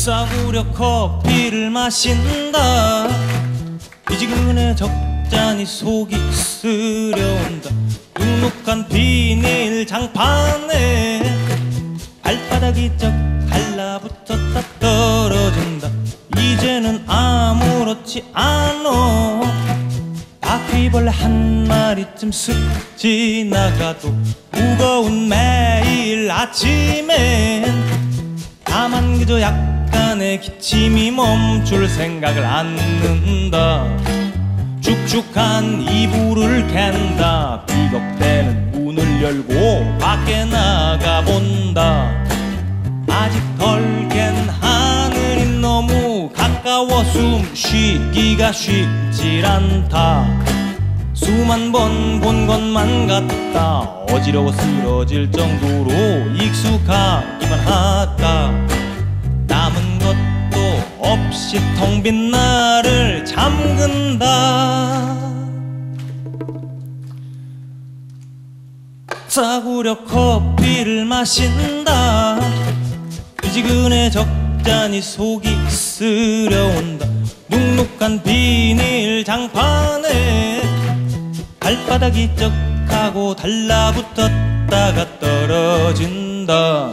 싸구려 커피를 마신다. 미지근해 적잖이 속이 쓰려온다. 눅눅한 비닐 장판에 발바닥이 쩍 달라붙었다 떨어진다. 이제는 아무렇지 않어 바퀴벌레 한 마리쯤 슥 지나가도 무거운 매일 아침엔 다만 그저 약 간의 기침이 멈출 생각을 않는다. 축축한 이불을 캔다. 비겁대는 문을 열고 밖에 나가본다. 아직 덜 깬 하늘이 너무 가까워 숨 쉬기가 쉽질 않다. 수만 번 본 것만 같다. 어지러워 쓰러질 정도로 익숙하기만 하다 없이 텅 빈 나를 잠근다. 싸구려 커피를 마신다. 미지근해 적잖이 속이 쓰려온다. 눅눅한 비닐 장판에 발바닥이 쩍하고 달라붙었다가 떨어진다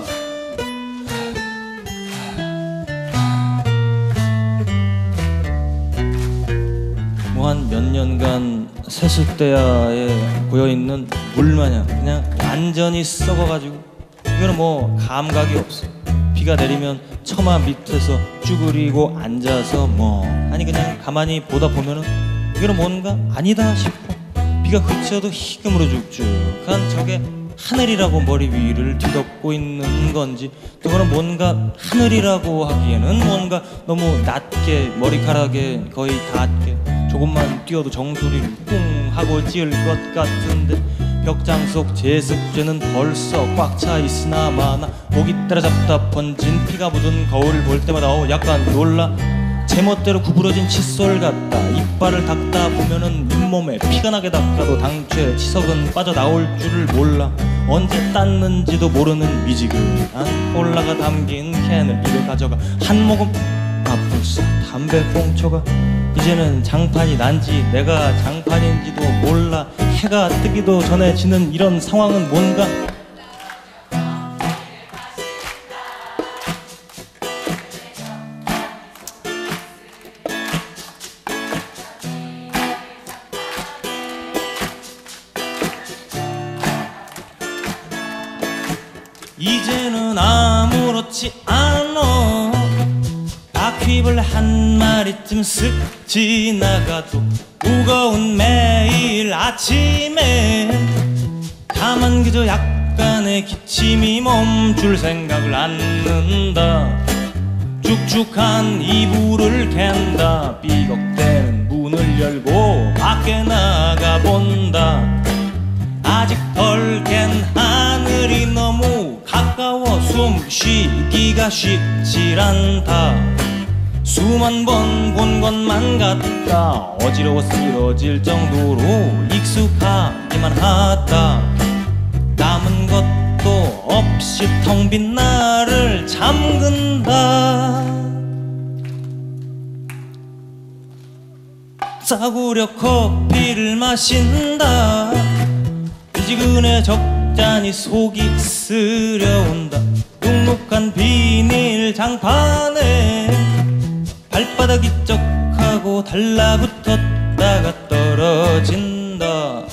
몇 년간 세숫대야에 고여있는 물마냥 그냥 완전히 썩어가지고 이거는 뭐 감각이 없어. 비가 내리면 처마 밑에서 쭈그리고 앉아서 뭐 아니 그냥 가만히 보다 보면은 이거는 뭔가 아니다 싶어. 비가 그쳐도 희금으로 죽죽한 저게 하늘이라고 머리 위를 뒤덮고 있는 건지 또 그건 뭔가 하늘이라고 하기에는 뭔가 너무 낮게 머리카락에 거의 닿게 조금만 뛰어도 정수리를 꿍 하고 찌을 것 같은데 벽장 속 제습제는 벌써 꽉 차 있으나 마나. 목이 따라잡다 번진 피가 묻은 거울을 볼 때마다 어 약간 놀라. 제멋대로 구부러진 칫솔 같다. 이빨을 닦다 보면은 잇몸에 피가 나게 닦아도 당최 치석은 빠져나올 줄을 몰라. 언제 땄는지도 모르는 미지근한 콜라가 담긴 캔을 입에 가져가. 한 모금 아불싸 담배 꽁초가 이제는 장판이 난지 내가 장판인지도 몰라 해가 뜨기도 전에 지는 이런 상황은 뭔가? 이제는 아무렇지 않어 바퀴벌레 한 마리쯤 슥 지나가도 무거운 매일 아침에 다만 그저 약간의 기침이 멈출 생각을 않는다. 축축한 이불을 캔다. 삐걱대는 문을 열고 밖에 나가 본다. 아직 덜 깬 하늘이 너무 가까워 숨 쉬기가 쉽질 않다 수만 번 본 것만 같다. 어지러워 쓰러질 정도로 익숙하기만 하다. 남은 것도 없이 텅 빈 나를 잠근다. 싸구려 커피를 마신다. 미지근해 적잖이 속이 쓰려온다. 눅눅한 비닐 장판에 발바닥이 쩍하고 달라붙었다가 떨어진다.